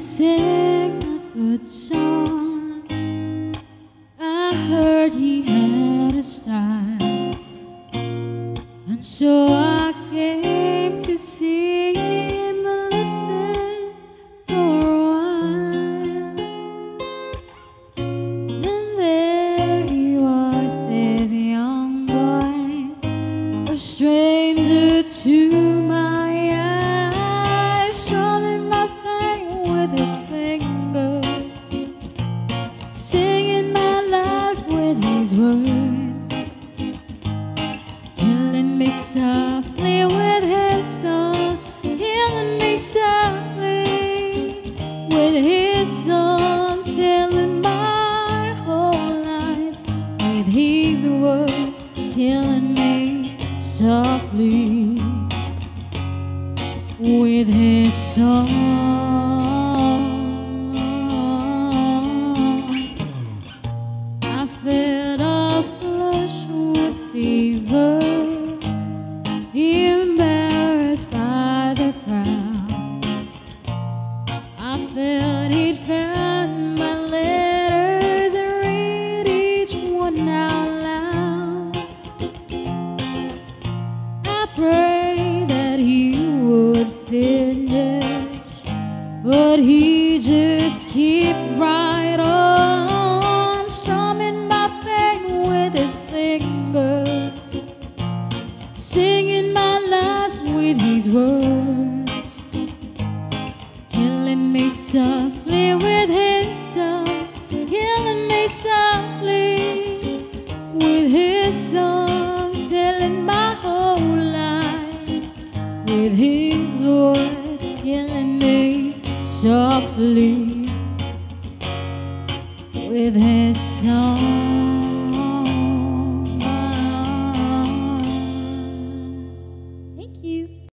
sang a good song. I heard he had a style, and so I came words, killing me softly with his song, killing me softly with his song, telling my whole life with his words, killing me softly with his song. Singing my life with his words, softly with his song, killing me softly with his song, telling my whole life with his words, killing me softly with his song.